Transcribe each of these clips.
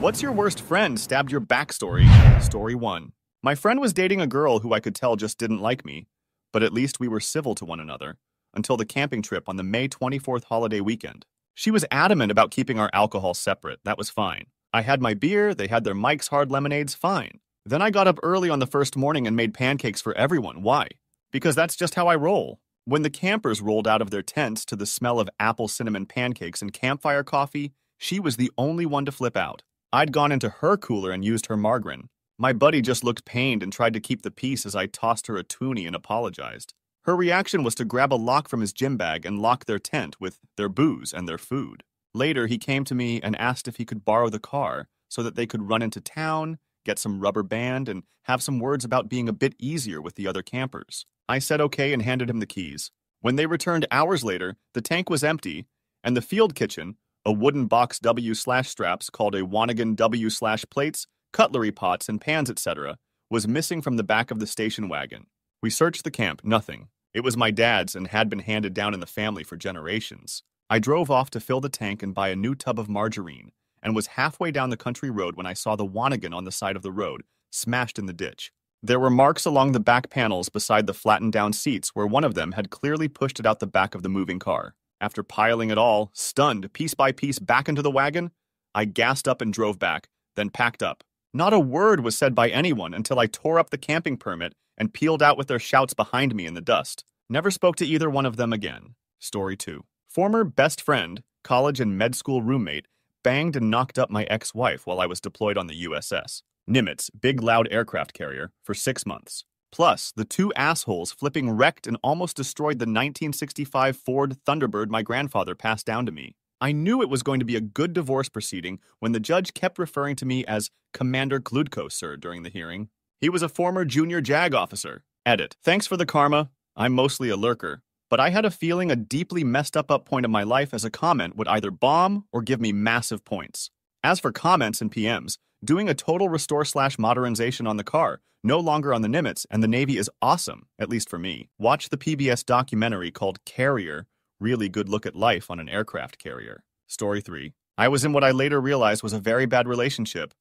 What's your worst friend stabbed your backstory? Story 1. My friend was dating a girl who I could tell just didn't like me, but at least we were civil to one another until the camping trip on the May 24th holiday weekend. She was adamant about keeping our alcohol separate. That was fine. I had my beer, they had their Mike's Hard Lemonades, fine. Then I got up early on the first morning and made pancakes for everyone. Why? Because that's just how I roll. When the campers rolled out of their tents to the smell of apple cinnamon pancakes and campfire coffee, she was the only one to flip out. I'd gone into her cooler and used her margarine. My buddy just looked pained and tried to keep the peace as I tossed her a toonie and apologized. Her reaction was to grab a lock from his gym bag and lock their tent with their booze and their food. Later, he came to me and asked if he could borrow the car so that they could run into town, get some rubber band, and have some words about being a bit easier with the other campers. I said okay and handed him the keys. When they returned hours later, the tank was empty, and the field kitchen, a wooden box W slash straps called a Wanigan W slash plates, cutlery pots, and pans, etc., was missing from the back of the station wagon. We searched the camp, nothing. It was my dad's and had been handed down in the family for generations. I drove off to fill the tank and buy a new tub of margarine, and was halfway down the country road when I saw the Wanigan on the side of the road, smashed in the ditch. There were marks along the back panels beside the flattened down seats where one of them had clearly pushed it out the back of the moving car. After piling it all, stunned, piece by piece back into the wagon, I gassed up and drove back, then packed up. Not a word was said by anyone until I tore up the camping permit and peeled out with their shouts behind me in the dust. Never spoke to either one of them again. Story 2. Former best friend, college and med school roommate, banged and knocked up my ex wife while I was deployed on the USS. Nimitz, big loud aircraft carrier, for six months. Plus, the two assholes flipping wrecked and almost destroyed the 1965 Ford Thunderbird my grandfather passed down to me. I knew it was going to be a good divorce proceeding when the judge kept referring to me as Commander Kludko, sir, during the hearing. He was a former junior JAG officer. Edit. Thanks for the karma. I'm mostly a lurker. But I had a feeling a deeply messed up up point of my life as a comment would either bomb or give me massive points. As for comments and PMs, doing a total restore slash modernization on the car, no longer on the Nimitz, and the Navy is awesome, at least for me. Watch the PBS documentary called Carrier, really good look at life on an aircraft carrier. Story 3. I was in what I later realized was a very bad relationship,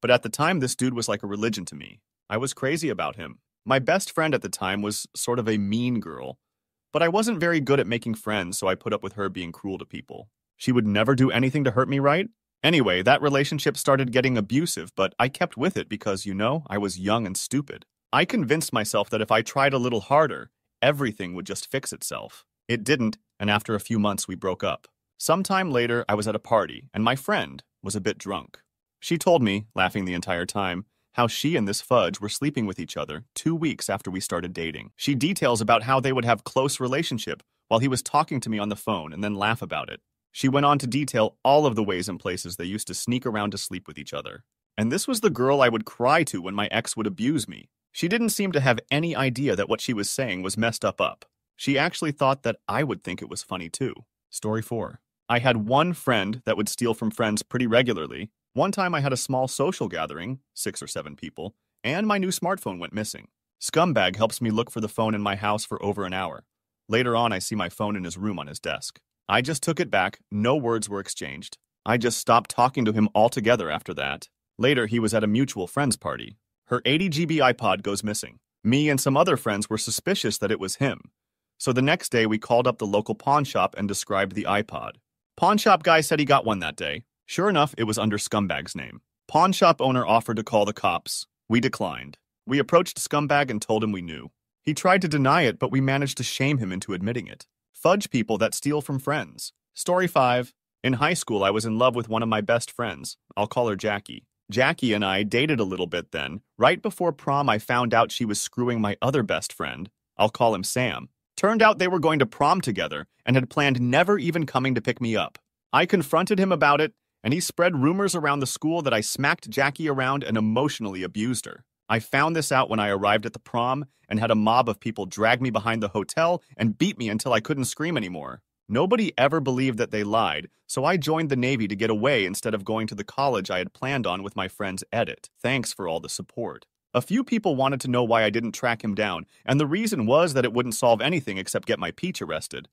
but at the time this dude was like a religion to me. I was crazy about him. My best friend at the time was sort of a mean girl, but I wasn't very good at making friends, so I put up with her being cruel to people. She would never do anything to hurt me, right? Anyway, that relationship started getting abusive, but I kept with it because, you know, I was young and stupid. I convinced myself that if I tried a little harder, everything would just fix itself. It didn't, and after a few months, we broke up. Sometime later, I was at a party, and my friend was a bit drunk. She told me, laughing the entire time, how she and this fudge were sleeping with each other two weeks after we started dating. She details about how they would have close relationship while he was talking to me on the phone and then laugh about it. She went on to detail all of the ways and places they used to sneak around to sleep with each other. And this was the girl I would cry to when my ex would abuse me. She didn't seem to have any idea that what she was saying was messed up up. She actually thought that I would think it was funny too. Story 4. I had one friend that would steal from friends pretty regularly, one time I had a small social gathering, six or seven people, and my new smartphone went missing. Scumbag helps me look for the phone in my house for over an hour. Later on, I see my phone in his room on his desk. I just took it back, no words were exchanged. I just stopped talking to him altogether after that. Later, he was at a mutual friend's party. Her 80 GB iPod goes missing. Me and some other friends were suspicious that it was him. So the next day, we called up the local pawn shop and described the iPod. Pawn shop guy said he got one that day. Sure enough, it was under Scumbag's name. Pawn shop owner offered to call the cops. We declined. We approached Scumbag and told him we knew. He tried to deny it, but we managed to shame him into admitting it. Fudge people that steal from friends. Story 5. In high school, I was in love with one of my best friends. I'll call her Jackie. Jackie and I dated a little bit then. Right before prom, I found out she was screwing my other best friend. I'll call him Sam. Turned out they were going to prom together and had planned never even coming to pick me up. I confronted him about it, and he spread rumors around the school that I smacked Jackie around and emotionally abused her. I found this out when I arrived at the prom and had a mob of people drag me behind the hotel and beat me until I couldn't scream anymore. Nobody ever believed that they lied, so I joined the Navy to get away instead of going to the college I had planned on with my friend's edit. Thanks for all the support. A few people wanted to know why I didn't track him down, and the reason was that it wouldn't solve anything except get my peach arrested.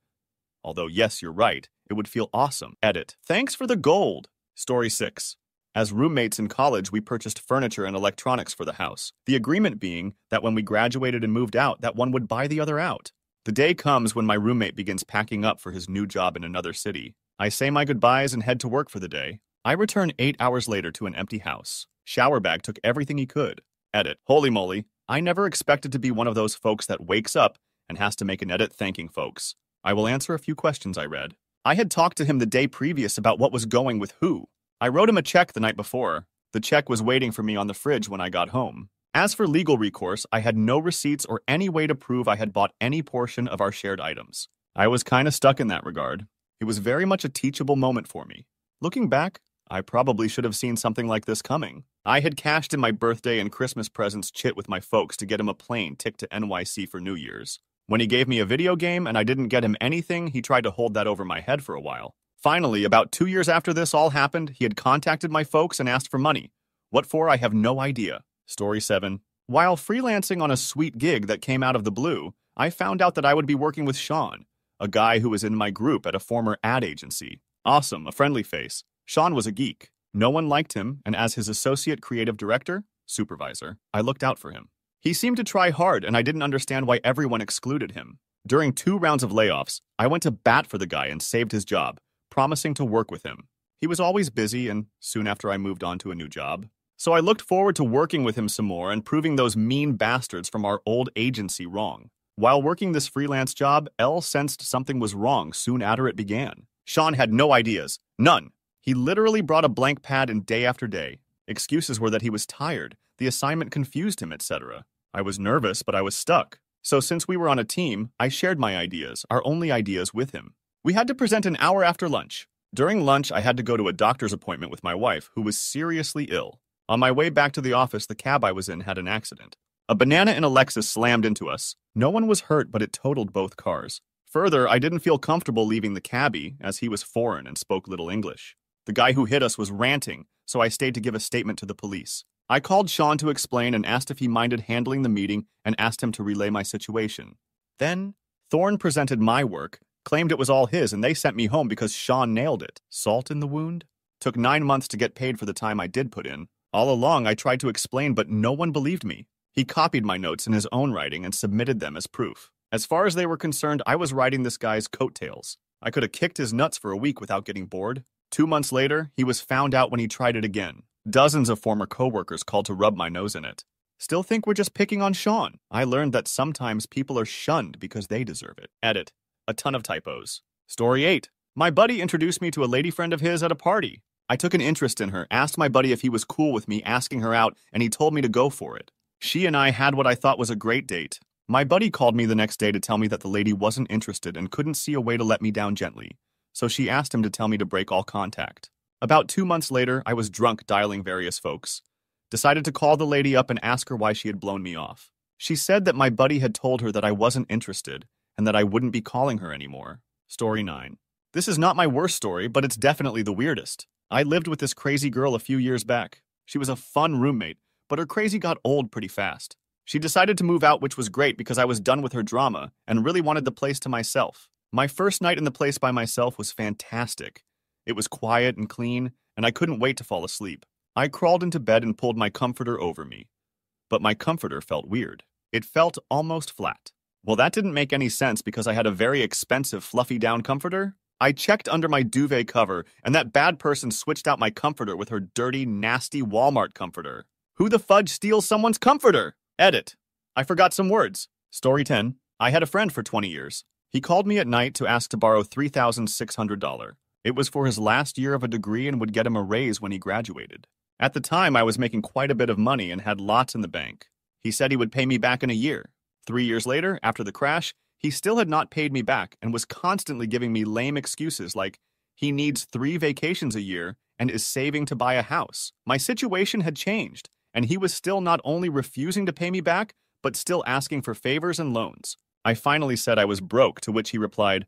Although, yes, you're right, it would feel awesome. Edit. Thanks for the gold. Story 6. As roommates in college, we purchased furniture and electronics for the house. The agreement being that when we graduated and moved out, that one would buy the other out. The day comes when my roommate begins packing up for his new job in another city. I say my goodbyes and head to work for the day. I return eight hours later to an empty house. Shower bag took everything he could. Edit. Holy moly. I never expected to be one of those folks that wakes up and has to make an edit thanking folks. I will answer a few questions I read. I had talked to him the day previous about what was going with who. I wrote him a check the night before. The check was waiting for me on the fridge when I got home. As for legal recourse, I had no receipts or any way to prove I had bought any portion of our shared items. I was kinda stuck in that regard. It was very much a teachable moment for me. Looking back, I probably should have seen something like this coming. I had cashed in my birthday and Christmas presents chit with my folks to get him a plane ticket to NYC for New Year's. When he gave me a video game and I didn't get him anything, he tried to hold that over my head for a while. Finally, about two years after this all happened, he had contacted my folks and asked for money. What for, I have no idea. Story 7. While freelancing on a sweet gig that came out of the blue, I found out that I would be working with Sean, a guy who was in my group at a former ad agency. Awesome, a friendly face. Sean was a geek. No one liked him, and as his associate creative director, supervisor, I looked out for him. He seemed to try hard, and I didn't understand why everyone excluded him. During two rounds of layoffs, I went to bat for the guy and saved his job promising to work with him. He was always busy, and soon after I moved on to a new job. So I looked forward to working with him some more and proving those mean bastards from our old agency wrong. While working this freelance job, L sensed something was wrong soon after it began. Sean had no ideas. None. He literally brought a blank pad in day after day. Excuses were that he was tired, the assignment confused him, etc. I was nervous, but I was stuck. So since we were on a team, I shared my ideas, our only ideas, with him. We had to present an hour after lunch. During lunch, I had to go to a doctor's appointment with my wife, who was seriously ill. On my way back to the office, the cab I was in had an accident. A banana and a Lexus slammed into us. No one was hurt, but it totaled both cars. Further, I didn't feel comfortable leaving the cabbie, as he was foreign and spoke little English. The guy who hit us was ranting, so I stayed to give a statement to the police. I called Sean to explain and asked if he minded handling the meeting and asked him to relay my situation. Then, Thorne presented my work, Claimed it was all his, and they sent me home because Sean nailed it. Salt in the wound? Took nine months to get paid for the time I did put in. All along, I tried to explain, but no one believed me. He copied my notes in his own writing and submitted them as proof. As far as they were concerned, I was riding this guy's coattails. I could have kicked his nuts for a week without getting bored. Two months later, he was found out when he tried it again. Dozens of former coworkers called to rub my nose in it. Still think we're just picking on Sean. I learned that sometimes people are shunned because they deserve it. Edit a ton of typos. Story 8. My buddy introduced me to a lady friend of his at a party. I took an interest in her, asked my buddy if he was cool with me asking her out, and he told me to go for it. She and I had what I thought was a great date. My buddy called me the next day to tell me that the lady wasn't interested and couldn't see a way to let me down gently, so she asked him to tell me to break all contact. About two months later, I was drunk dialing various folks. Decided to call the lady up and ask her why she had blown me off. She said that my buddy had told her that I wasn't interested and that I wouldn't be calling her anymore. Story 9. This is not my worst story, but it's definitely the weirdest. I lived with this crazy girl a few years back. She was a fun roommate, but her crazy got old pretty fast. She decided to move out, which was great because I was done with her drama and really wanted the place to myself. My first night in the place by myself was fantastic. It was quiet and clean, and I couldn't wait to fall asleep. I crawled into bed and pulled my comforter over me. But my comforter felt weird. It felt almost flat. Well, that didn't make any sense because I had a very expensive fluffy down comforter. I checked under my duvet cover, and that bad person switched out my comforter with her dirty, nasty Walmart comforter. Who the fudge steals someone's comforter? Edit. I forgot some words. Story 10. I had a friend for 20 years. He called me at night to ask to borrow $3,600. It was for his last year of a degree and would get him a raise when he graduated. At the time, I was making quite a bit of money and had lots in the bank. He said he would pay me back in a year. Three years later, after the crash, he still had not paid me back and was constantly giving me lame excuses like he needs three vacations a year and is saving to buy a house. My situation had changed, and he was still not only refusing to pay me back, but still asking for favors and loans. I finally said I was broke, to which he replied,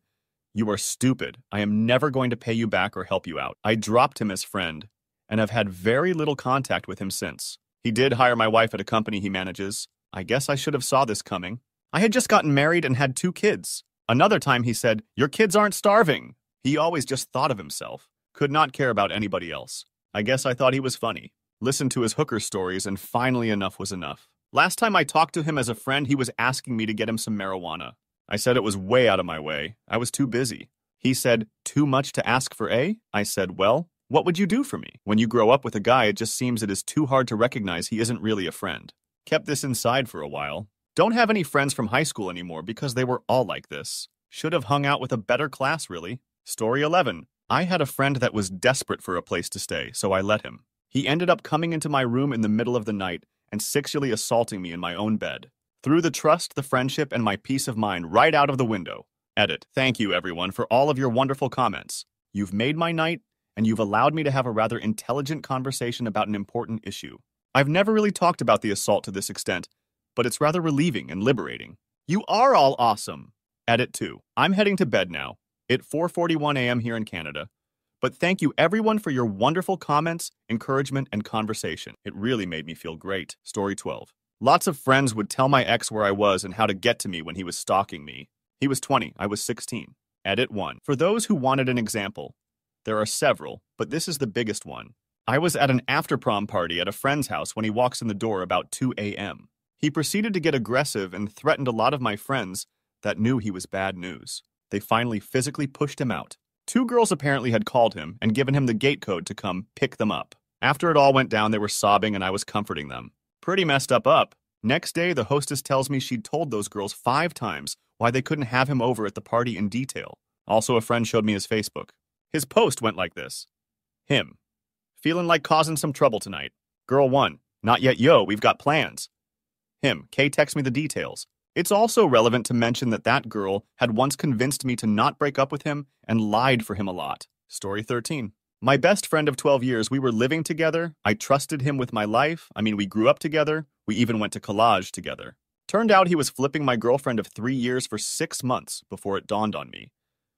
You are stupid. I am never going to pay you back or help you out. I dropped him as friend and have had very little contact with him since. He did hire my wife at a company he manages, I guess I should have saw this coming. I had just gotten married and had two kids. Another time he said, Your kids aren't starving. He always just thought of himself, could not care about anybody else. I guess I thought he was funny. Listened to his hooker stories, and finally enough was enough. Last time I talked to him as a friend, he was asking me to get him some marijuana. I said it was way out of my way. I was too busy. He said, Too much to ask for A? I said, Well, what would you do for me? When you grow up with a guy, it just seems it is too hard to recognize he isn't really a friend. Kept this inside for a while. Don't have any friends from high school anymore because they were all like this. Should have hung out with a better class, really. Story 11. I had a friend that was desperate for a place to stay, so I let him. He ended up coming into my room in the middle of the night and sexually assaulting me in my own bed. Threw the trust, the friendship, and my peace of mind right out of the window. Edit. Thank you, everyone, for all of your wonderful comments. You've made my night, and you've allowed me to have a rather intelligent conversation about an important issue. I've never really talked about the assault to this extent, but it's rather relieving and liberating. You are all awesome. Edit 2. I'm heading to bed now. At 4:41 a.m. here in Canada. But thank you everyone for your wonderful comments, encouragement, and conversation. It really made me feel great. Story 12. Lots of friends would tell my ex where I was and how to get to me when he was stalking me. He was 20, I was 16. Edit 1. For those who wanted an example, there are several, but this is the biggest one. I was at an after prom party at a friend's house when he walks in the door about 2 a.m. He proceeded to get aggressive and threatened a lot of my friends that knew he was bad news. They finally physically pushed him out. Two girls apparently had called him and given him the gate code to come pick them up. After it all went down, they were sobbing and I was comforting them. Pretty messed up up. Next day, the hostess tells me she'd told those girls five times why they couldn't have him over at the party in detail. Also, a friend showed me his Facebook. His post went like this Him. Feeling like causing some trouble tonight. Girl 1. Not yet, yo, we've got plans. Him. Kay texts me the details. It's also relevant to mention that that girl had once convinced me to not break up with him and lied for him a lot. Story 13. My best friend of 12 years, we were living together. I trusted him with my life. I mean, we grew up together. We even went to collage together. Turned out he was flipping my girlfriend of three years for six months before it dawned on me.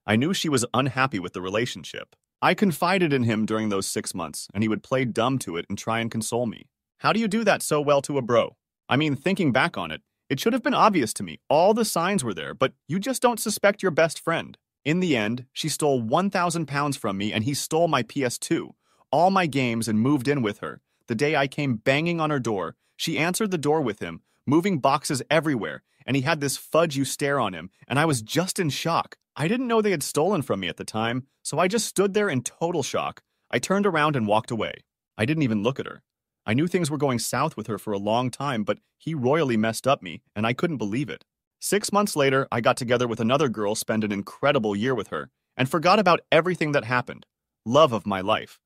I knew she was unhappy with the relationship. I confided in him during those six months, and he would play dumb to it and try and console me. How do you do that so well to a bro? I mean, thinking back on it, it should have been obvious to me. All the signs were there, but you just don't suspect your best friend. In the end, she stole 1,000 pounds from me, and he stole my PS2, all my games, and moved in with her. The day I came banging on her door, she answered the door with him, moving boxes everywhere, and he had this fudge you stare on him, and I was just in shock. I didn't know they had stolen from me at the time, so I just stood there in total shock. I turned around and walked away. I didn't even look at her. I knew things were going south with her for a long time, but he royally messed up me, and I couldn't believe it. Six months later, I got together with another girl, spent an incredible year with her, and forgot about everything that happened. Love of my life.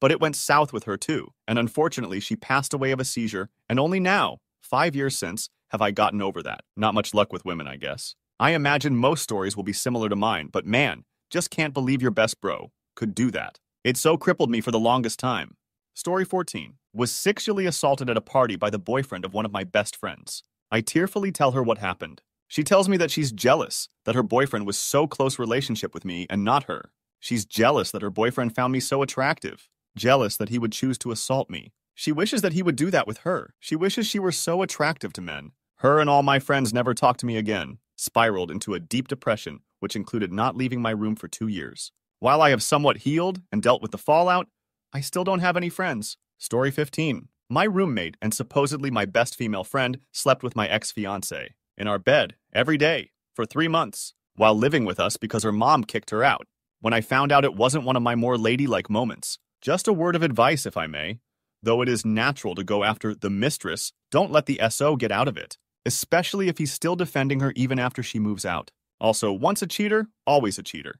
But it went south with her too, and unfortunately, she passed away of a seizure, and only now, Five years since, have I gotten over that. Not much luck with women, I guess. I imagine most stories will be similar to mine, but man, just can't believe your best bro could do that. It so crippled me for the longest time. Story 14 was sexually assaulted at a party by the boyfriend of one of my best friends. I tearfully tell her what happened. She tells me that she's jealous that her boyfriend was so close relationship with me and not her. She's jealous that her boyfriend found me so attractive, jealous that he would choose to assault me, she wishes that he would do that with her. She wishes she were so attractive to men. Her and all my friends never talked to me again, spiraled into a deep depression, which included not leaving my room for two years. While I have somewhat healed and dealt with the fallout, I still don't have any friends. Story 15. My roommate and supposedly my best female friend slept with my ex fiance in our bed every day for three months while living with us because her mom kicked her out. When I found out it wasn't one of my more ladylike moments, just a word of advice, if I may. Though it is natural to go after the mistress, don't let the SO get out of it, especially if he's still defending her even after she moves out. Also, once a cheater, always a cheater,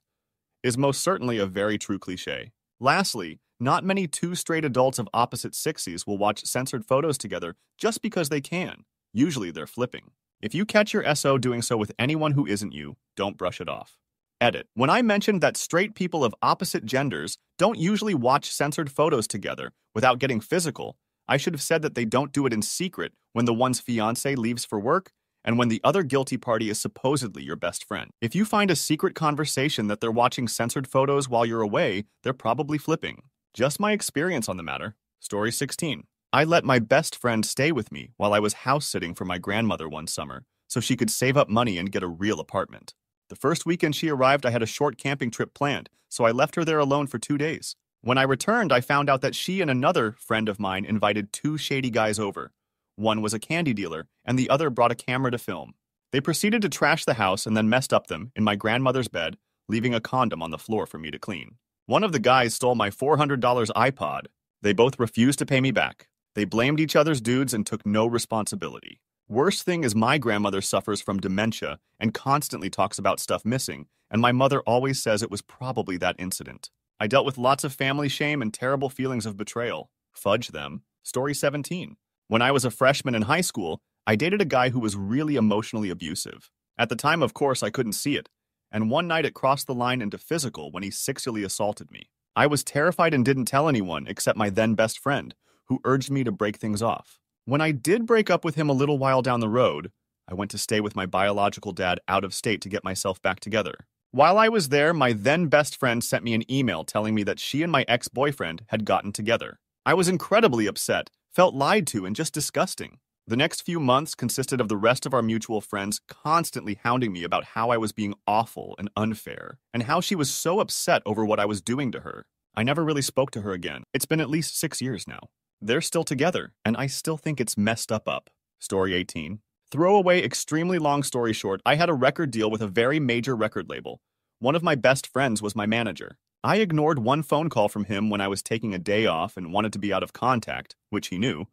is most certainly a very true cliche. Lastly, not many two straight adults of opposite sexes will watch censored photos together just because they can. Usually they're flipping. If you catch your SO doing so with anyone who isn't you, don't brush it off. Edit. When I mentioned that straight people of opposite genders don't usually watch censored photos together without getting physical, I should have said that they don't do it in secret when the one's fiance leaves for work and when the other guilty party is supposedly your best friend. If you find a secret conversation that they're watching censored photos while you're away, they're probably flipping. Just my experience on the matter. Story 16. I let my best friend stay with me while I was house sitting for my grandmother one summer so she could save up money and get a real apartment. The first weekend she arrived, I had a short camping trip planned, so I left her there alone for two days. When I returned, I found out that she and another friend of mine invited two shady guys over. One was a candy dealer, and the other brought a camera to film. They proceeded to trash the house and then messed up them in my grandmother's bed, leaving a condom on the floor for me to clean. One of the guys stole my $400 iPod. They both refused to pay me back. They blamed each other's dudes and took no responsibility. Worst thing is my grandmother suffers from dementia and constantly talks about stuff missing, and my mother always says it was probably that incident. I dealt with lots of family shame and terrible feelings of betrayal. Fudge them. Story 17. When I was a freshman in high school, I dated a guy who was really emotionally abusive. At the time, of course, I couldn't see it, and one night it crossed the line into physical when he sexually assaulted me. I was terrified and didn't tell anyone except my then best friend, who urged me to break things off. When I did break up with him a little while down the road, I went to stay with my biological dad out of state to get myself back together. While I was there, my then best friend sent me an email telling me that she and my ex boyfriend had gotten together. I was incredibly upset, felt lied to, and just disgusting. The next few months consisted of the rest of our mutual friends constantly hounding me about how I was being awful and unfair, and how she was so upset over what I was doing to her. I never really spoke to her again. It's been at least six years now. They're still together, and I still think it's messed up up. Story 18. Throw away extremely long story short, I had a record deal with a very major record label. One of my best friends was my manager. I ignored one phone call from him when I was taking a day off and wanted to be out of contact, which he knew,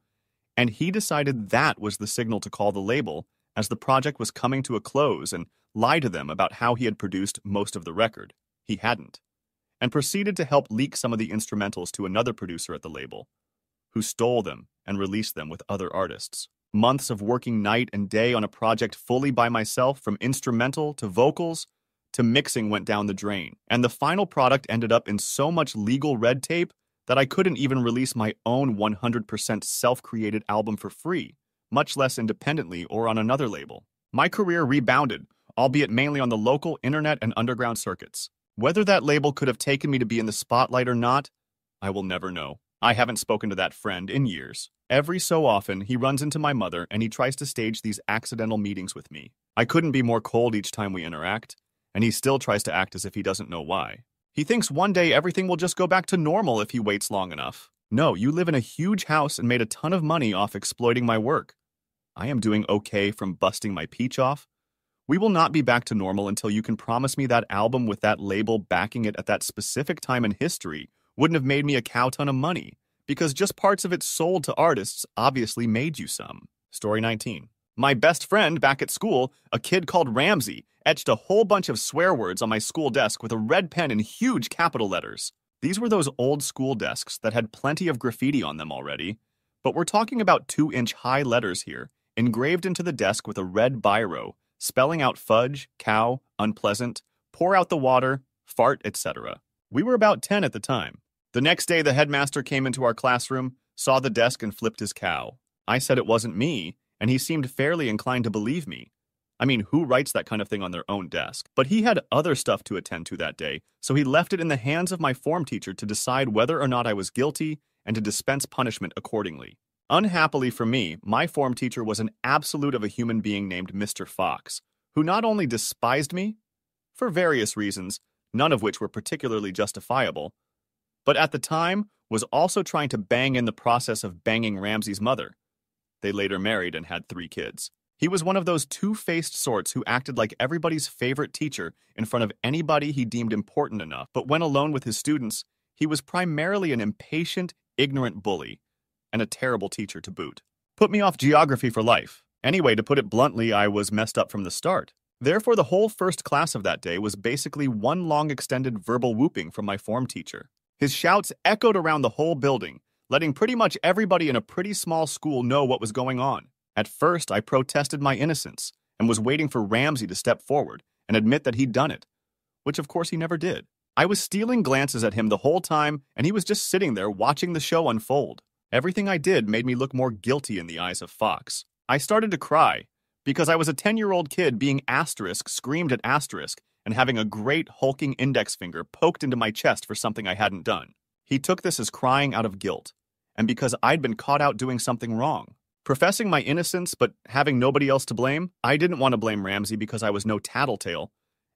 and he decided that was the signal to call the label as the project was coming to a close and lie to them about how he had produced most of the record. He hadn't. And proceeded to help leak some of the instrumentals to another producer at the label, who stole them and released them with other artists. Months of working night and day on a project fully by myself, from instrumental to vocals to mixing, went down the drain. And the final product ended up in so much legal red tape that I couldn't even release my own 100% self created album for free, much less independently or on another label. My career rebounded, albeit mainly on the local internet and underground circuits. Whether that label could have taken me to be in the spotlight or not, I will never know. I haven't spoken to that friend in years. Every so often, he runs into my mother and he tries to stage these accidental meetings with me. I couldn't be more cold each time we interact, and he still tries to act as if he doesn't know why. He thinks one day everything will just go back to normal if he waits long enough. No, you live in a huge house and made a ton of money off exploiting my work. I am doing okay from busting my peach off. We will not be back to normal until you can promise me that album with that label backing it at that specific time in history wouldn't have made me a cow ton of money, because just parts of it sold to artists obviously made you some. Story 19. My best friend back at school, a kid called Ramsey, etched a whole bunch of swear words on my school desk with a red pen in huge capital letters. These were those old school desks that had plenty of graffiti on them already, but we're talking about two inch high letters here, engraved into the desk with a red biro, spelling out fudge, cow, unpleasant, pour out the water, fart, etc. We were about 10 at the time. The next day, the headmaster came into our classroom, saw the desk, and flipped his cow. I said it wasn't me, and he seemed fairly inclined to believe me. I mean, who writes that kind of thing on their own desk? But he had other stuff to attend to that day, so he left it in the hands of my form teacher to decide whether or not I was guilty and to dispense punishment accordingly. Unhappily for me, my form teacher was an absolute of a human being named Mr. Fox, who not only despised me, for various reasons, none of which were particularly justifiable, but at the time was also trying to bang in the process of banging Ramsey's mother. They later married and had three kids. He was one of those two faced sorts who acted like everybody's favorite teacher in front of anybody he deemed important enough, but when alone with his students, he was primarily an impatient, ignorant bully, and a terrible teacher to boot. Put me off geography for life. Anyway, to put it bluntly, I was messed up from the start. Therefore, the whole first class of that day was basically one long extended verbal whooping from my form teacher. His shouts echoed around the whole building, letting pretty much everybody in a pretty small school know what was going on. At first, I protested my innocence and was waiting for Ramsey to step forward and admit that he'd done it, which of course he never did. I was stealing glances at him the whole time, and he was just sitting there watching the show unfold. Everything I did made me look more guilty in the eyes of Fox. I started to cry because I was a 10 year old kid being asterisk screamed at asterisk and having a great hulking index finger poked into my chest for something I hadn't done. He took this as crying out of guilt and because I'd been caught out doing something wrong. Professing my innocence, but having nobody else to blame, I didn't want to blame Ramsey because I was no tattletale,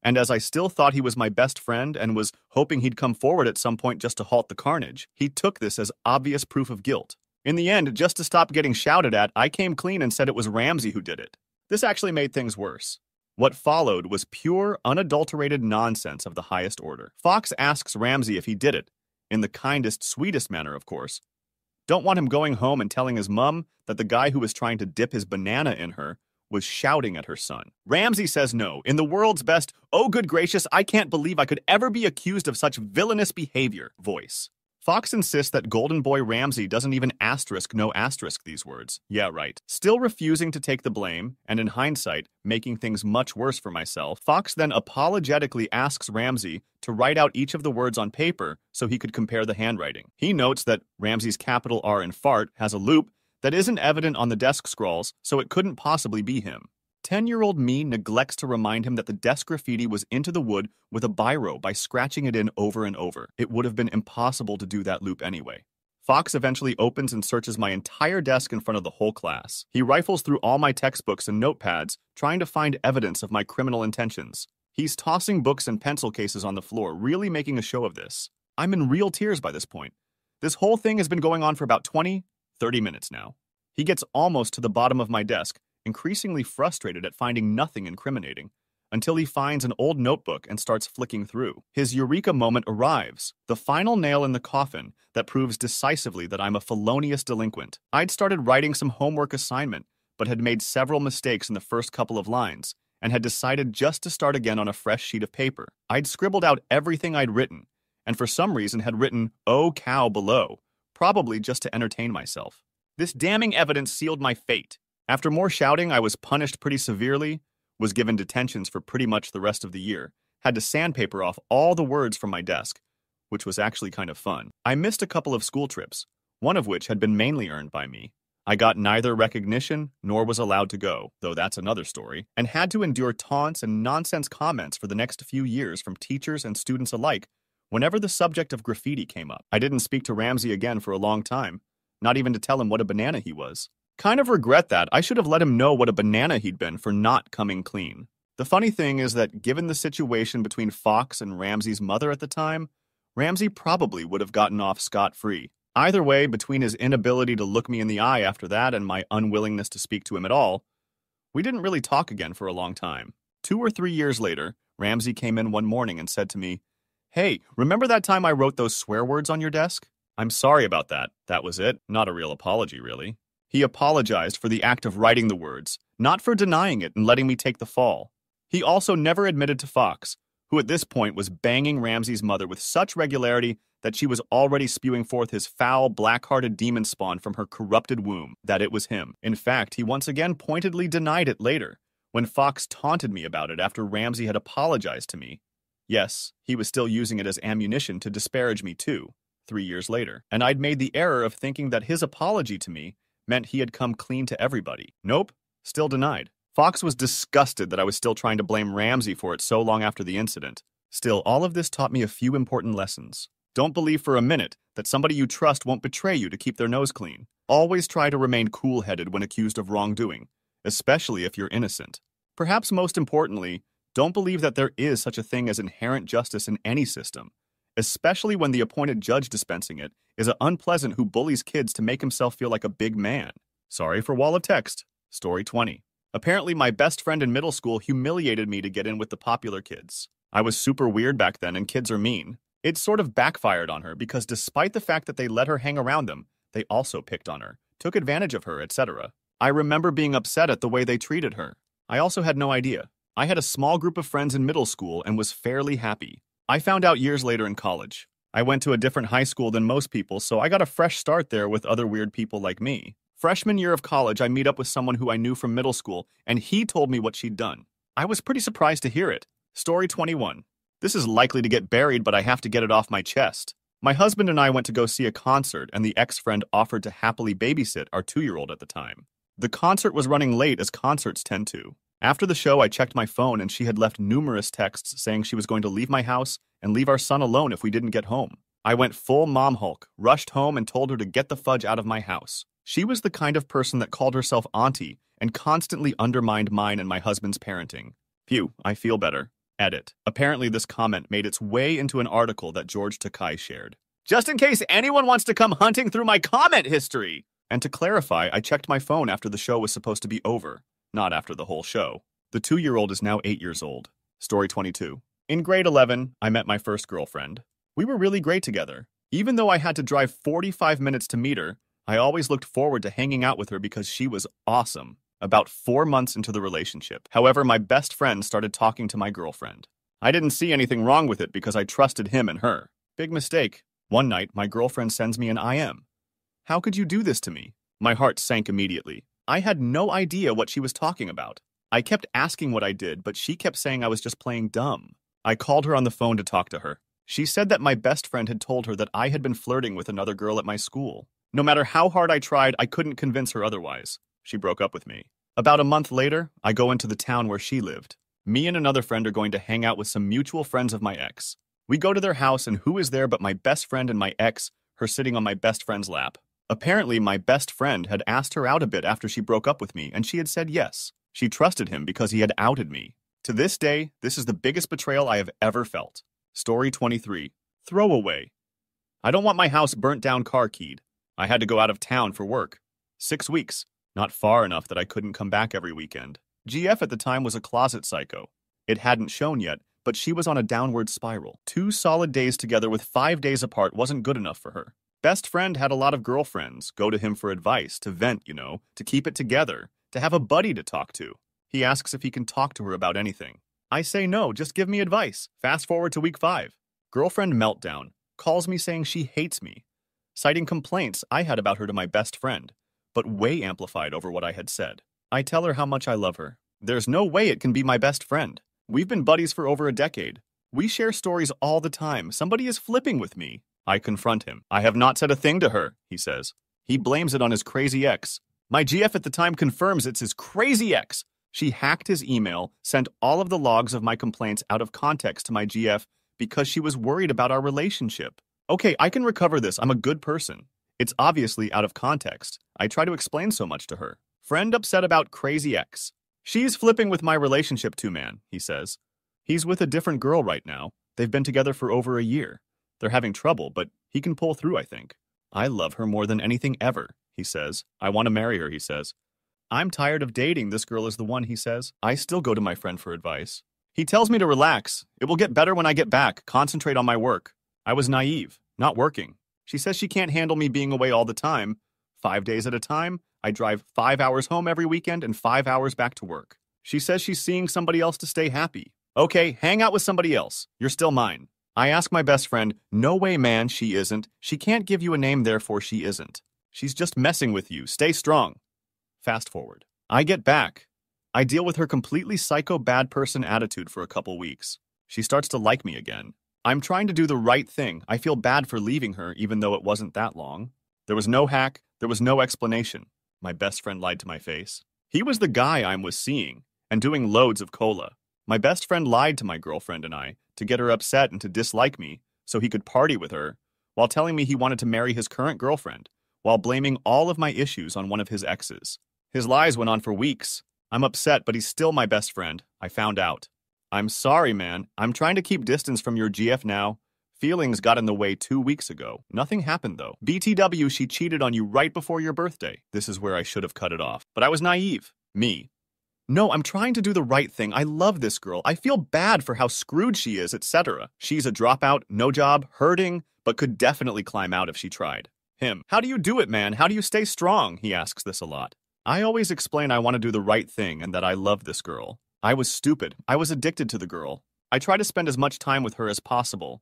And as I still thought he was my best friend and was hoping he'd come forward at some point just to halt the carnage, he took this as obvious proof of guilt. In the end, just to stop getting shouted at, I came clean and said it was Ramsey who did it. This actually made things worse. What followed was pure, unadulterated nonsense of the highest order. Fox asks Ramsey if he did it, in the kindest, sweetest manner, of course. Don't want him going home and telling his mum that the guy who was trying to dip his banana in her was shouting at her son. Ramsey says no, in the world's best, oh good gracious, I can't believe I could ever be accused of such villainous behavior voice. Fox insists that Golden Boy Ramsey doesn't even asterisk no asterisk these words. Yeah, right. Still refusing to take the blame, and in hindsight, making things much worse for myself, Fox then apologetically asks Ramsey to write out each of the words on paper so he could compare the handwriting. He notes that Ramsey's capital R in fart has a loop that isn't evident on the desk scrawls, so it couldn't possibly be him. 10 year old me neglects to remind him that the desk graffiti was into the wood with a biro by scratching it in over and over. It would have been impossible to do that loop anyway. Fox eventually opens and searches my entire desk in front of the whole class. He rifles through all my textbooks and notepads, trying to find evidence of my criminal intentions. He's tossing books and pencil cases on the floor, really making a show of this. I'm in real tears by this point. This whole thing has been going on for about 20, 30 minutes now. He gets almost to the bottom of my desk, increasingly frustrated at finding nothing incriminating, until he finds an old notebook and starts flicking through. His eureka moment arrives, the final nail in the coffin that proves decisively that I'm a felonious delinquent. I'd started writing some homework assignment, but had made several mistakes in the first couple of lines, and had decided just to start again on a fresh sheet of paper. I'd scribbled out everything I'd written, and for some reason had written, oh cow, below, probably just to entertain myself. This damning evidence sealed my fate. After more shouting, I was punished pretty severely, was given detentions for pretty much the rest of the year, had to sandpaper off all the words from my desk, which was actually kind of fun. I missed a couple of school trips, one of which had been mainly earned by me. I got neither recognition nor was allowed to go, though that's another story, and had to endure taunts and nonsense comments for the next few years from teachers and students alike whenever the subject of graffiti came up. I didn't speak to Ramsey again for a long time, not even to tell him what a banana he was. Kind of regret that. I should have let him know what a banana he'd been for not coming clean. The funny thing is that given the situation between Fox and Ramsey's mother at the time, Ramsey probably would have gotten off scot free. Either way, between his inability to look me in the eye after that and my unwillingness to speak to him at all, we didn't really talk again for a long time. Two or three years later, Ramsey came in one morning and said to me, Hey, remember that time I wrote those swear words on your desk? I'm sorry about that. That was it. Not a real apology, really. He apologized for the act of writing the words, not for denying it and letting me take the fall. He also never admitted to Fox, who at this point was banging Ramsey's mother with such regularity that she was already spewing forth his foul, black hearted demon spawn from her corrupted womb, that it was him. In fact, he once again pointedly denied it later, when Fox taunted me about it after Ramsey had apologized to me. Yes, he was still using it as ammunition to disparage me too, three years later, and I'd made the error of thinking that his apology to me meant he had come clean to everybody. Nope, still denied. Fox was disgusted that I was still trying to blame Ramsey for it so long after the incident. Still, all of this taught me a few important lessons. Don't believe for a minute that somebody you trust won't betray you to keep their nose clean. Always try to remain cool headed when accused of wrongdoing, especially if you're innocent. Perhaps most importantly, don't believe that there is such a thing as inherent justice in any system especially when the appointed judge dispensing it is an unpleasant who bullies kids to make himself feel like a big man. Sorry for wall of text. Story 20. Apparently, my best friend in middle school humiliated me to get in with the popular kids. I was super weird back then, and kids are mean. It sort of backfired on her because despite the fact that they let her hang around them, they also picked on her, took advantage of her, etc. I remember being upset at the way they treated her. I also had no idea. I had a small group of friends in middle school and was fairly happy. I found out years later in college. I went to a different high school than most people, so I got a fresh start there with other weird people like me. Freshman year of college, I meet up with someone who I knew from middle school, and he told me what she'd done. I was pretty surprised to hear it. Story 21. This is likely to get buried, but I have to get it off my chest. My husband and I went to go see a concert, and the ex friend offered to happily babysit our two year old at the time. The concert was running late, as concerts tend to. After the show, I checked my phone and she had left numerous texts saying she was going to leave my house and leave our son alone if we didn't get home. I went full mom hulk, rushed home, and told her to get the fudge out of my house. She was the kind of person that called herself auntie and constantly undermined mine and my husband's parenting. Phew, I feel better. Edit. Apparently, this comment made its way into an article that George Takei shared. Just in case anyone wants to come hunting through my comment history! And to clarify, I checked my phone after the show was supposed to be over, not after the whole show. The two year old is now eight years old. Story 22. In grade 11, I met my first girlfriend. We were really great together. Even though I had to drive 45 minutes to meet her, I always looked forward to hanging out with her because she was awesome. About four months into the relationship, however, my best friend started talking to my girlfriend. I didn't see anything wrong with it because I trusted him and her. Big mistake. One night, my girlfriend sends me an IM. How could you do this to me? My heart sank immediately. I had no idea what she was talking about. I kept asking what I did, but she kept saying I was just playing dumb. I called her on the phone to talk to her. She said that my best friend had told her that I had been flirting with another girl at my school. No matter how hard I tried, I couldn't convince her otherwise. She broke up with me. About a month later, I go into the town where she lived. Me and another friend are going to hang out with some mutual friends of my ex. We go to their house, and who is there but my best friend and my ex, her sitting on my best friend's lap. Apparently, my best friend had asked her out a bit after she broke up with me, and she had said yes. She trusted him because he had outed me. To this day, this is the biggest betrayal I have ever felt. Story 23 Throwaway. I don't want my house burnt down car keyed. I had to go out of town for work. Six weeks. Not far enough that I couldn't come back every weekend. GF at the time was a closet psycho. It hadn't shown yet, but she was on a downward spiral. Two solid days together with five days apart wasn't good enough for her. Best friend had a lot of girlfriends, go to him for advice, to vent, you know, to keep it together, to have a buddy to talk to. He asks if he can talk to her about anything. I say no, just give me advice. Fast forward to week five. Girlfriend meltdown. Calls me saying she hates me. Citing complaints I had about her to my best friend, but way amplified over what I had said. I tell her how much I love her. There's no way it can be my best friend. We've been buddies for over a decade. We share stories all the time. Somebody is flipping with me. I confront him. I have not said a thing to her, he says. He blames it on his crazy ex. My GF at the time confirms it's his crazy ex. She hacked his email, sent all of the logs of my complaints out of context to my GF because she was worried about our relationship. Okay, I can recover this. I'm a good person. It's obviously out of context. I try to explain so much to her. Friend upset about crazy ex. She's flipping with my relationship to man, he says. He's with a different girl right now. They've been together for over a year. They're having trouble, but he can pull through, I think. I love her more than anything ever, he says. I want to marry her, he says. I'm tired of dating. This girl is the one, he says. I still go to my friend for advice. He tells me to relax. It will get better when I get back. Concentrate on my work. I was naive, not working. She says she can't handle me being away all the time. Five days at a time, I drive five hours home every weekend and five hours back to work. She says she's seeing somebody else to stay happy. Okay, hang out with somebody else. You're still mine. I ask my best friend, No way, man, she isn't. She can't give you a name, therefore she isn't. She's just messing with you. Stay strong. Fast forward. I get back. I deal with her completely psycho bad person attitude for a couple weeks. She starts to like me again. I'm trying to do the right thing. I feel bad for leaving her, even though it wasn't that long. There was no hack, there was no explanation. My best friend lied to my face. He was the guy I was seeing and doing loads of cola. My best friend lied to my girlfriend and I to get her upset and to dislike me so he could party with her while telling me he wanted to marry his current girlfriend while blaming all of my issues on one of his exes. His lies went on for weeks. I'm upset, but he's still my best friend. I found out. I'm sorry, man. I'm trying to keep distance from your GF now. Feelings got in the way two weeks ago. Nothing happened, though. BTW, she cheated on you right before your birthday. This is where I should have cut it off. But I was naive. Me. No, I'm trying to do the right thing. I love this girl. I feel bad for how screwed she is, etc. She's a dropout, no job, hurting, but could definitely climb out if she tried. Him. How do you do it, man? How do you stay strong? He asks this a lot. I always explain I want to do the right thing and that I love this girl. I was stupid. I was addicted to the girl. I try to spend as much time with her as possible.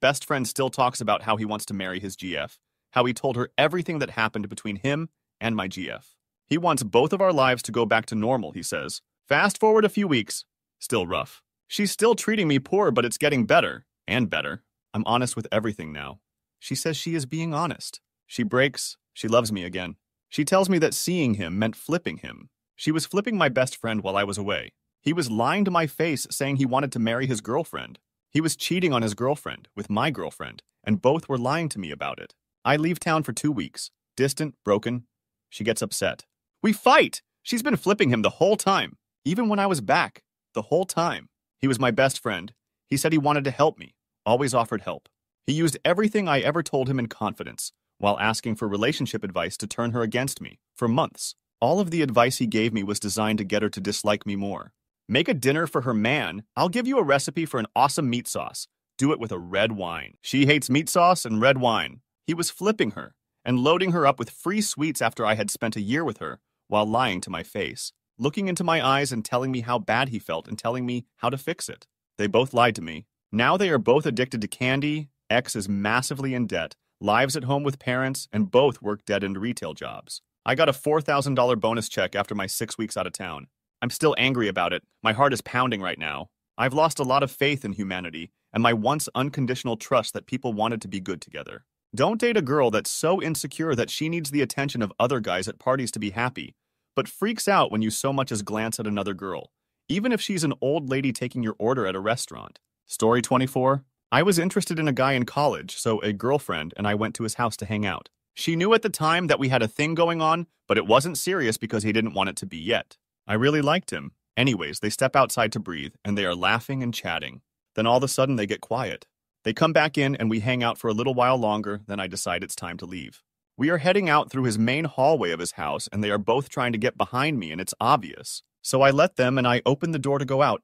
Best friend still talks about how he wants to marry his GF, how he told her everything that happened between him and my GF. He wants both of our lives to go back to normal, he says. Fast forward a few weeks. Still rough. She's still treating me poor, but it's getting better. And better. I'm honest with everything now. She says she is being honest. She breaks. She loves me again. She tells me that seeing him meant flipping him. She was flipping my best friend while I was away. He was lying to my face saying he wanted to marry his girlfriend. He was cheating on his girlfriend with my girlfriend, and both were lying to me about it. I leave town for two weeks, distant, broken. She gets upset. We fight! She's been flipping him the whole time, even when I was back, the whole time. He was my best friend. He said he wanted to help me, always offered help. He used everything I ever told him in confidence, while asking for relationship advice to turn her against me, for months. All of the advice he gave me was designed to get her to dislike me more. Make a dinner for her man. I'll give you a recipe for an awesome meat sauce. Do it with a red wine. She hates meat sauce and red wine. He was flipping her and loading her up with free sweets after I had spent a year with her while lying to my face, looking into my eyes and telling me how bad he felt and telling me how to fix it. They both lied to me. Now they are both addicted to candy, X is massively in debt, lives at home with parents, and both work dead end retail jobs. I got a $4,000 bonus check after my six weeks out of town. I'm still angry about it. My heart is pounding right now. I've lost a lot of faith in humanity and my once unconditional trust that people wanted to be good together. Don't date a girl that's so insecure that she needs the attention of other guys at parties to be happy, but freaks out when you so much as glance at another girl, even if she's an old lady taking your order at a restaurant. Story 24 I was interested in a guy in college, so a girlfriend and I went to his house to hang out. She knew at the time that we had a thing going on, but it wasn't serious because he didn't want it to be yet. I really liked him. Anyways, they step outside to breathe, and they are laughing and chatting. Then all of a sudden, they get quiet. They come back in and we hang out for a little while longer, then I decide it's time to leave. We are heading out through his main hallway of his house, and they are both trying to get behind me, and it's obvious. So I let them and I open the door to go out.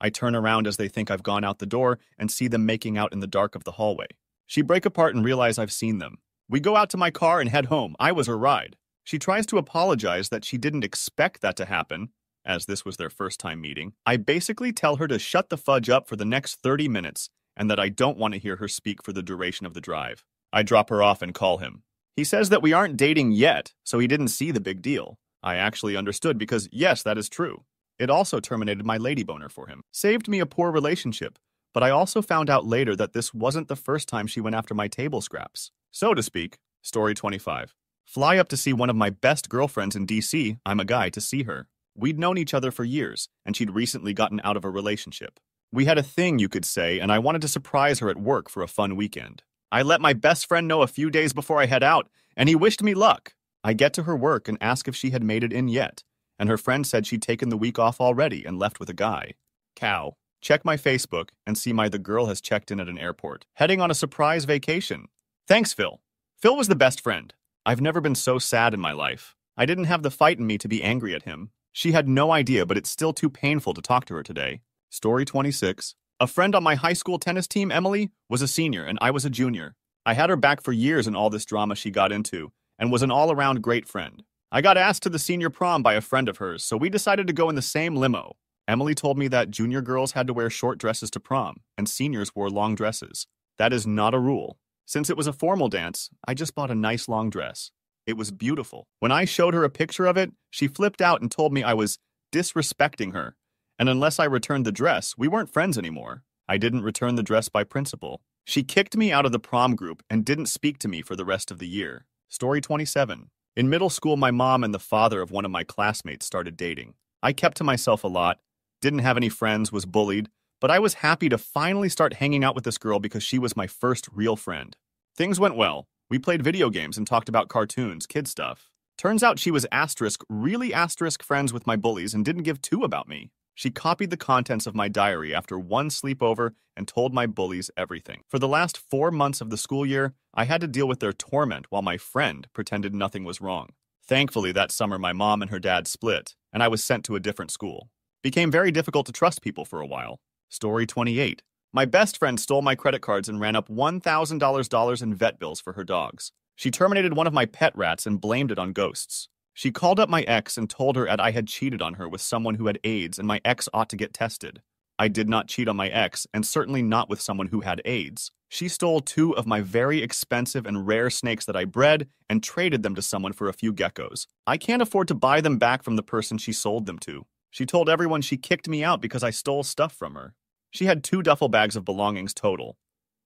I turn around as they think I've gone out the door and see them making out in the dark of the hallway. She break apart and realize I've seen them. We go out to my car and head home. I was her ride. She tries to apologize that she didn't expect that to happen, as this was their first time meeting. I basically tell her to shut the fudge up for the next 30 minutes and that I don't want to hear her speak for the duration of the drive. I drop her off and call him. He says that we aren't dating yet, so he didn't see the big deal. I actually understood because, yes, that is true. It also terminated my lady boner for him. Saved me a poor relationship, but I also found out later that this wasn't the first time she went after my table scraps. So to speak, story 25. Fly up to see one of my best girlfriends in DC, I'm a guy, to see her. We'd known each other for years, and she'd recently gotten out of a relationship. We had a thing, you could say, and I wanted to surprise her at work for a fun weekend. I let my best friend know a few days before I head out, and he wished me luck. I get to her work and ask if she had made it in yet, and her friend said she'd taken the week off already and left with a guy. Cow. Check my Facebook and see my the girl has checked in at an airport, heading on a surprise vacation. Thanks, Phil. Phil was the best friend. I've never been so sad in my life. I didn't have the fight in me to be angry at him. She had no idea, but it's still too painful to talk to her today. Story 26. A friend on my high school tennis team, Emily, was a senior and I was a junior. I had her back for years in all this drama she got into and was an all around great friend. I got asked to the senior prom by a friend of hers, so we decided to go in the same limo. Emily told me that junior girls had to wear short dresses to prom and seniors wore long dresses. That is not a rule. Since it was a formal dance, I just bought a nice long dress. It was beautiful. When I showed her a picture of it, she flipped out and told me I was disrespecting her and unless I returned the dress, we weren't friends anymore. I didn't return the dress by principle. She kicked me out of the prom group and didn't speak to me for the rest of the year. Story 27. In middle school, my mom and the father of one of my classmates started dating. I kept to myself a lot, didn't have any friends, was bullied, but I was happy to finally start hanging out with this girl because she was my first real friend. Things went well. We played video games and talked about cartoons, kid stuff. Turns out she was asterisk, really asterisk friends with my bullies and didn't give two about me. She copied the contents of my diary after one sleepover and told my bullies everything. For the last four months of the school year, I had to deal with their torment while my friend pretended nothing was wrong. Thankfully, that summer my mom and her dad split, and I was sent to a different school. Became very difficult to trust people for a while. Story 28. My best friend stole my credit cards and ran up $1,000 in vet bills for her dogs. She terminated one of my pet rats and blamed it on ghosts. She called up my ex and told her that I had cheated on her with someone who had AIDS and my ex ought to get tested. I did not cheat on my ex, and certainly not with someone who had AIDS. She stole two of my very expensive and rare snakes that I bred and traded them to someone for a few geckos. I can't afford to buy them back from the person she sold them to. She told everyone she kicked me out because I stole stuff from her. She had two duffel bags of belongings total,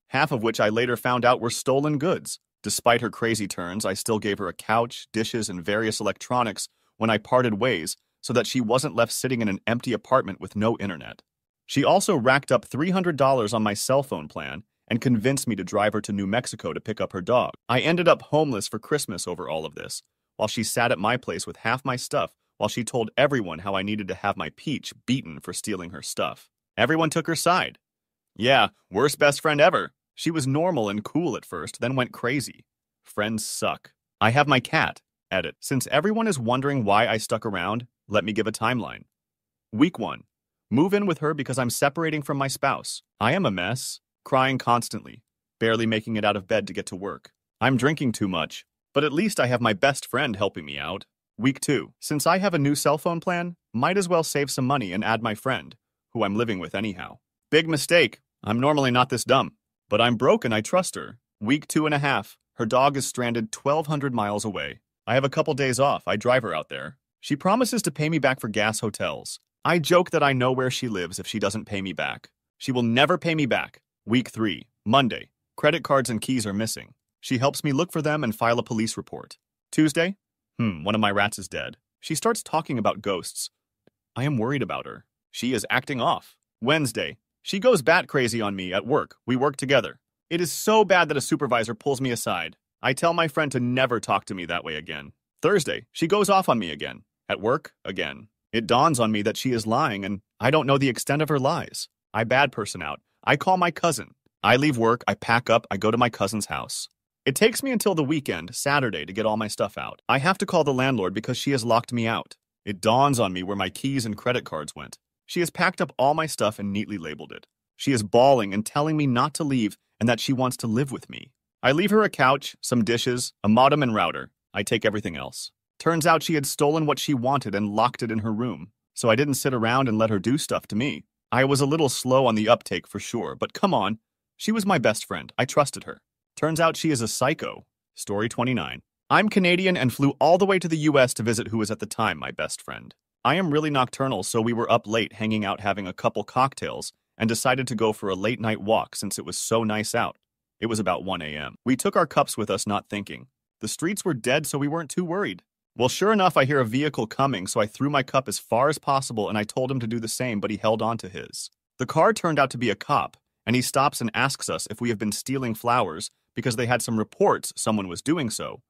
half of which I later found out were stolen goods. Despite her crazy turns, I still gave her a couch, dishes, and various electronics when I parted ways so that she wasn't left sitting in an empty apartment with no internet. She also racked up $300 on my cell phone plan and convinced me to drive her to New Mexico to pick up her dog. I ended up homeless for Christmas over all of this, while she sat at my place with half my stuff while she told everyone how I needed to have my peach beaten for stealing her stuff. Everyone took her side. Yeah, worst best friend ever. She was normal and cool at first, then went crazy. Friends suck. I have my cat. Edit. Since everyone is wondering why I stuck around, let me give a timeline. Week 1. Move in with her because I'm separating from my spouse. I am a mess, crying constantly, barely making it out of bed to get to work. I'm drinking too much, but at least I have my best friend helping me out. Week 2. Since I have a new cell phone plan, might as well save some money and add my friend, who I'm living with anyhow. Big mistake. I'm normally not this dumb. But I'm broken, I trust her. Week two and a half. Her dog is stranded 1,200 miles away. I have a couple days off. I drive her out there. She promises to pay me back for gas hotels. I joke that I know where she lives if she doesn't pay me back. She will never pay me back. Week three. Monday. Credit cards and keys are missing. She helps me look for them and file a police report. Tuesday. Hmm, one of my rats is dead. She starts talking about ghosts. I am worried about her. She is acting off. Wednesday. She goes bat crazy on me at work. We work together. It is so bad that a supervisor pulls me aside. I tell my friend to never talk to me that way again. Thursday, she goes off on me again. At work, again. It dawns on me that she is lying and I don't know the extent of her lies. I bad person out. I call my cousin. I leave work, I pack up, I go to my cousin's house. It takes me until the weekend, Saturday, to get all my stuff out. I have to call the landlord because she has locked me out. It dawns on me where my keys and credit cards went. She has packed up all my stuff and neatly labeled it. She is bawling and telling me not to leave and that she wants to live with me. I leave her a couch, some dishes, a modem and router. I take everything else. Turns out she had stolen what she wanted and locked it in her room, so I didn't sit around and let her do stuff to me. I was a little slow on the uptake for sure, but come on. She was my best friend. I trusted her. Turns out she is a psycho. Story 29. I'm Canadian and flew all the way to the US to visit who was at the time my best friend. I am really nocturnal, so we were up late hanging out having a couple cocktails and decided to go for a late night walk since it was so nice out. It was about 1 a.m. We took our cups with us, not thinking. The streets were dead, so we weren't too worried. Well, sure enough, I hear a vehicle coming, so I threw my cup as far as possible and I told him to do the same, but he held on to his. The car turned out to be a cop, and he stops and asks us if we have been stealing flowers because they had some reports someone was doing so.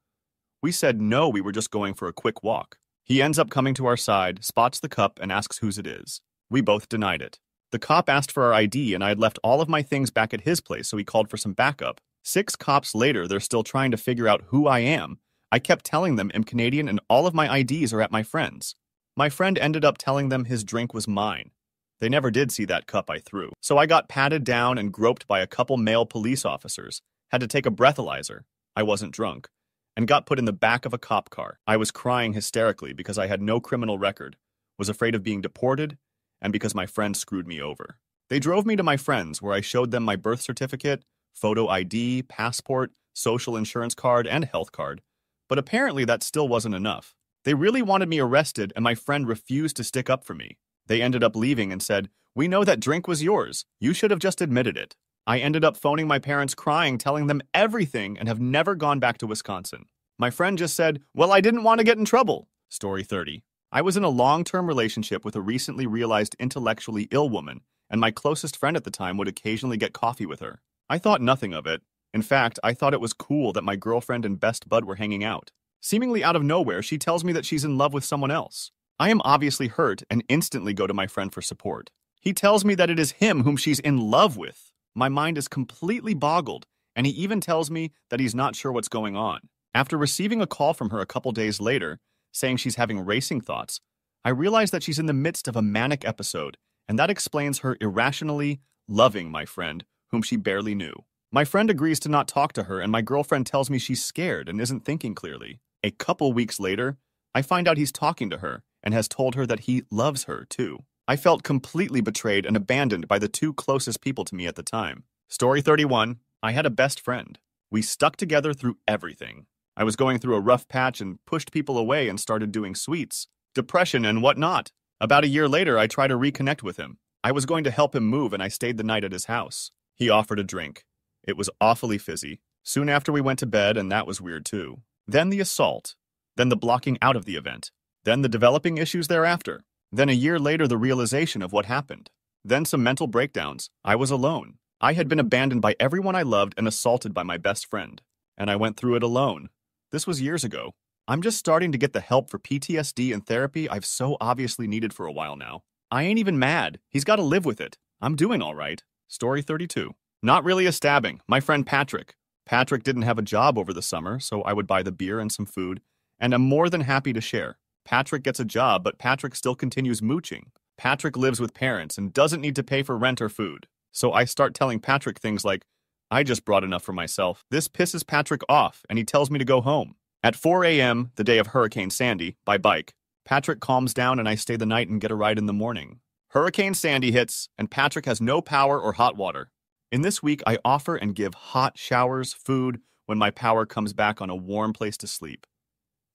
We said no, we were just going for a quick walk. He ends up coming to our side, spots the cup, and asks whose it is. We both denied it. The cop asked for our ID, and I had left all of my things back at his place, so he called for some backup. Six cops later, they're still trying to figure out who I am. I kept telling them I'm Canadian and all of my IDs are at my friend's. My friend ended up telling them his drink was mine. They never did see that cup I threw. So I got patted down and groped by a couple male police officers. Had to take a breathalyzer. I wasn't drunk and got put in the back of a cop car. I was crying hysterically because I had no criminal record, was afraid of being deported, and because my friends screwed me over. They drove me to my friends where I showed them my birth certificate, photo ID, passport, social insurance card, and health card. But apparently that still wasn't enough. They really wanted me arrested, and my friend refused to stick up for me. They ended up leaving and said, We know that drink was yours. You should have just admitted it. I ended up phoning my parents crying, telling them everything, and have never gone back to Wisconsin. My friend just said, Well, I didn't want to get in trouble. Story 30. I was in a long term relationship with a recently realized intellectually ill woman, and my closest friend at the time would occasionally get coffee with her. I thought nothing of it. In fact, I thought it was cool that my girlfriend and best bud were hanging out. Seemingly out of nowhere, she tells me that she's in love with someone else. I am obviously hurt and instantly go to my friend for support. He tells me that it is him whom she's in love with. My mind is completely boggled, and he even tells me that he's not sure what's going on. After receiving a call from her a couple days later, saying she's having racing thoughts, I realize that she's in the midst of a manic episode, and that explains her irrationally loving my friend, whom she barely knew. My friend agrees to not talk to her, and my girlfriend tells me she's scared and isn't thinking clearly. A couple weeks later, I find out he's talking to her and has told her that he loves her, too. I felt completely betrayed and abandoned by the two closest people to me at the time. Story 31 I had a best friend. We stuck together through everything. I was going through a rough patch and pushed people away and started doing sweets, depression, and whatnot. About a year later, I tried to reconnect with him. I was going to help him move, and I stayed the night at his house. He offered a drink. It was awfully fizzy. Soon after, we went to bed, and that was weird too. Then the assault. Then the blocking out of the event. Then the developing issues thereafter. Then a year later, the realization of what happened. Then some mental breakdowns. I was alone. I had been abandoned by everyone I loved and assaulted by my best friend. And I went through it alone. This was years ago. I'm just starting to get the help for PTSD and therapy I've so obviously needed for a while now. I ain't even mad. He's got to live with it. I'm doing all right. Story 32. Not really a stabbing. My friend Patrick. Patrick didn't have a job over the summer, so I would buy the beer and some food, and I'm more than happy to share. Patrick gets a job, but Patrick still continues mooching. Patrick lives with parents and doesn't need to pay for rent or food. So I start telling Patrick things like, I just brought enough for myself. This pisses Patrick off, and he tells me to go home. At 4 a.m., the day of Hurricane Sandy, by bike, Patrick calms down and I stay the night and get a ride in the morning. Hurricane Sandy hits, and Patrick has no power or hot water. In this week, I offer and give hot showers, food, when my power comes back on a warm place to sleep.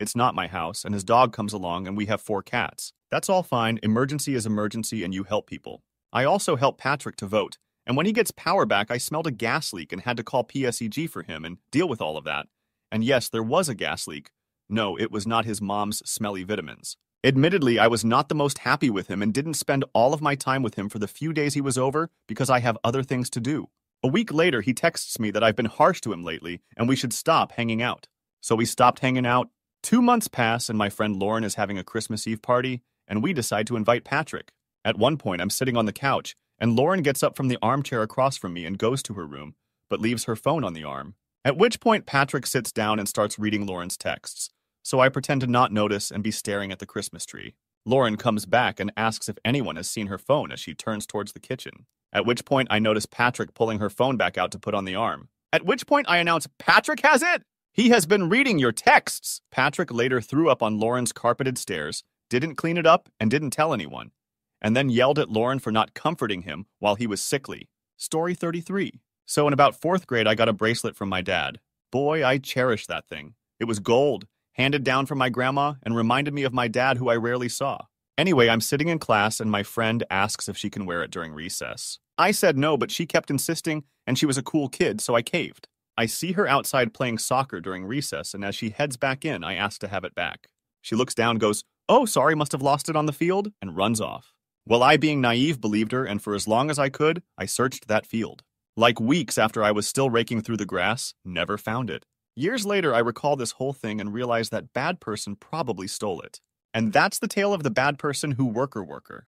It's not my house, and his dog comes along, and we have four cats. That's all fine. Emergency is emergency, and you help people. I also help Patrick to vote, and when he gets power back, I smelled a gas leak and had to call PSEG for him and deal with all of that. And yes, there was a gas leak. No, it was not his mom's smelly vitamins. Admittedly, I was not the most happy with him and didn't spend all of my time with him for the few days he was over because I have other things to do. A week later, he texts me that I've been harsh to him lately and we should stop hanging out. So we stopped hanging out. Two months pass and my friend Lauren is having a Christmas Eve party, and we decide to invite Patrick. At one point, I'm sitting on the couch, and Lauren gets up from the armchair across from me and goes to her room, but leaves her phone on the arm. At which point, Patrick sits down and starts reading Lauren's texts, so I pretend to not notice and be staring at the Christmas tree. Lauren comes back and asks if anyone has seen her phone as she turns towards the kitchen. At which point, I notice Patrick pulling her phone back out to put on the arm. At which point, I announce, Patrick has it! He has been reading your texts! Patrick later threw up on Lauren's carpeted stairs, didn't clean it up, and didn't tell anyone, and then yelled at Lauren for not comforting him while he was sickly. Story 33. So in about fourth grade, I got a bracelet from my dad. Boy, I cherished that thing. It was gold, handed down from my grandma, and reminded me of my dad, who I rarely saw. Anyway, I'm sitting in class, and my friend asks if she can wear it during recess. I said no, but she kept insisting, and she was a cool kid, so I caved. I see her outside playing soccer during recess, and as she heads back in, I ask to have it back. She looks down, goes, Oh, sorry, must have lost it on the field, and runs off. Well, I, being naive, believed her, and for as long as I could, I searched that field. Like weeks after I was still raking through the grass, never found it. Years later, I recall this whole thing and realize that bad person probably stole it. And that's the tale of the bad person who worker worker.